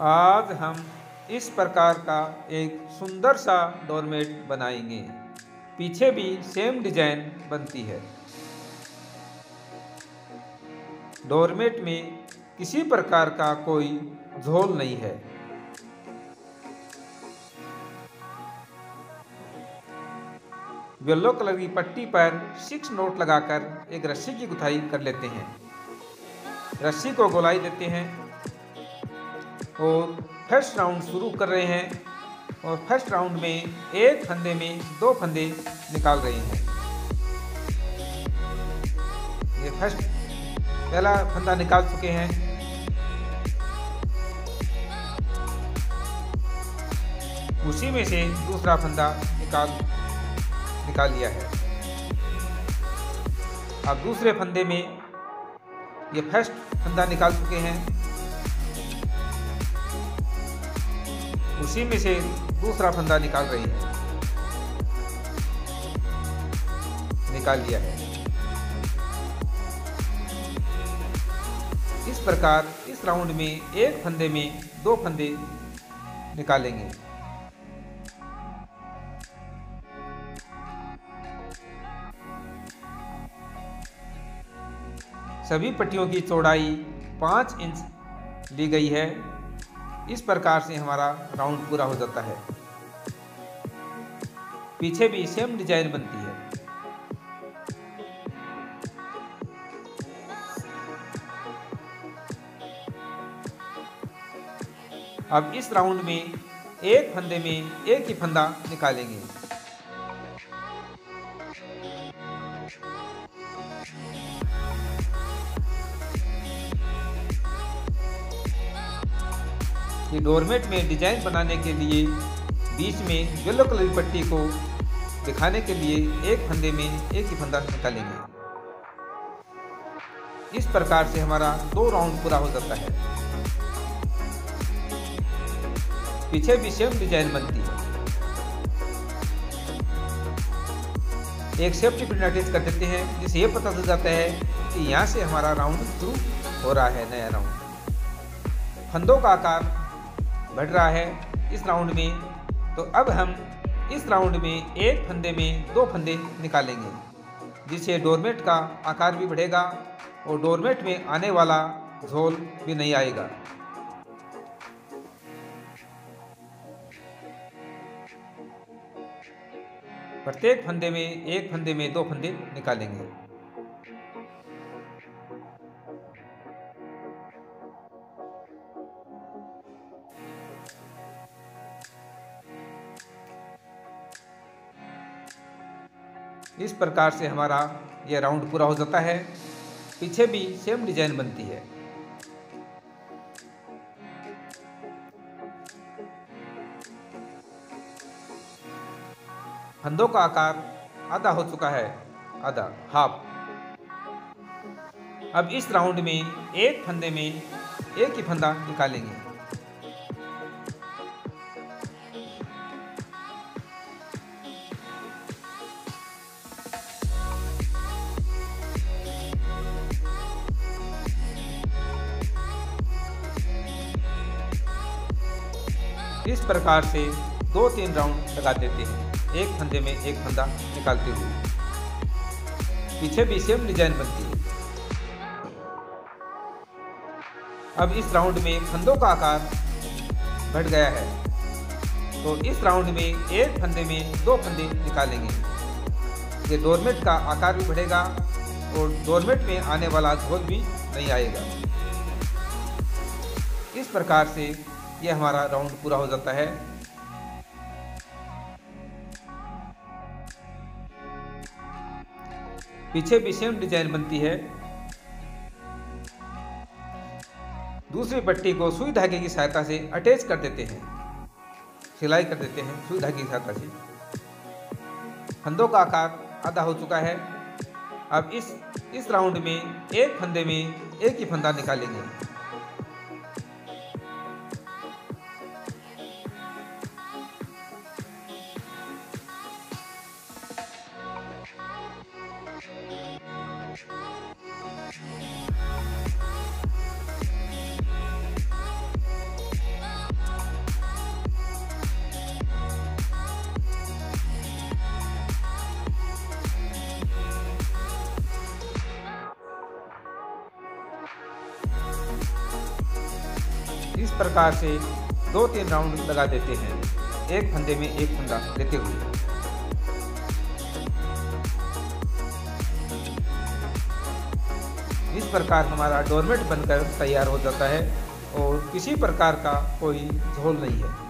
आज हम इस प्रकार का एक सुंदर सा डोरमेट बनाएँगे। पीछे भी सेम डिज़ाइन बनती है। डोरमेट में किसी प्रकार का कोई झोल नहीं है। येलो कलर की पट्टी पर सिक्स नोट लगाकर एक रस्सी की गुथाई कर लेते हैं। रस्सी को गोलाई देते हैं। और फ़र्स्ट राउंड शुरू कर रहे हैं और फ़र्स्ट राउंड में एक फंदे में दो फंदे निकाल रहे हैं। ये फ़र्स्ट पहला फंदा निकाल चुके हैं। उसी में से दूसरा फंदा निकाल निकाल लिया है। अब दूसरे फंदे में ये फ़र्स्ट फंदा निकाल चुके हैं। उसी में से दूसरा फंदा निकाल रही है। निकाल लिया है। इस प्रकार, इस राउंड में एक फंदे में दो फंदे निकालेंगे। सभी पट्टियों की चौड़ाई पाँच इंच ली गई है। इस प्रकार से हमारा राउंड पूरा हो जाता है। पीछे भी सेम डिज़ाइन बनती है। अब इस राउंड में एक फंदे में एक ही फंदा निकालेंगे। कि डोरमेट में डिज़ाइन बनाने के लिए, बीच में येलो कलर की पट्टी को दिखाने के लिए एक फंदे में एक ही फंदा निकालेंगे। इस प्रकार से हमारा दो राउंड पूरा हो जाता है। पीछे भी सेम डिज़ाइन बनती है। एक सेफ्टी पिन अटैच कर देते हैं, जिससे ये पता चल जाता है कि यहाँ से हमारा राउंड शुरू हो रहा है, नया राउंड। फंदों का आकार बढ़ रहा है इस राउंड में। तो अब हम इस राउंड में एक फंदे में दो फंदे निकालेंगे, जिससे डोरमेट का आकार भी बढ़ेगा और डोरमेट में आने वाला झोल भी नहीं आएगा। प्रत्येक फंदे में, एक फंदे में दो फंदे निकालेंगे। इस प्रकार से हमारा यह राउंड पूरा हो जाता है। पीछे भी सेम डिज़ाइन बनती है। फंदों का आकार आधा हो चुका है। आधा, हाफ़। अब इस राउंड में एक फंदे में एक ही फंदा निकालेंगे। इस प्रकार से दो तीन राउंड लगा देते हैं। एक फंदे में एक फंदा निकालते हुए। पीछे भी सेम डिज़ाइन बनती है। अब इस राउंड में फंदों का आकार बढ़ गया है। तो इस राउंड में एक फंदे में दो फंदे निकालेंगे। ये डोरमेट का आकार भी बढ़ेगा और डोरमेट में आने वाला घोल भी नहीं आएगा। इस प्रकार से ये हमारा राउंड पूरा हो जाता है। पीछे भी सेम डिज़ाइन बनती है। दूसरी पट्टी को सुई धागे की सहायता से अटैच कर देते हैं। सिलाई कर देते हैं सुई धागे की सहायता से। फंदों का आकार आधा हो चुका है। अब इस इस राउंड में एक फंदे में एक ही फंदा निकालेंगे। इस प्रकार से दो तीन राउंड लगा देते हैं। एक फंदे में एक फंदा लेते हुए। इस प्रकार हमारा डोरमेट बनकर तैयार हो जाता है और किसी प्रकार का कोई झोल नहीं है।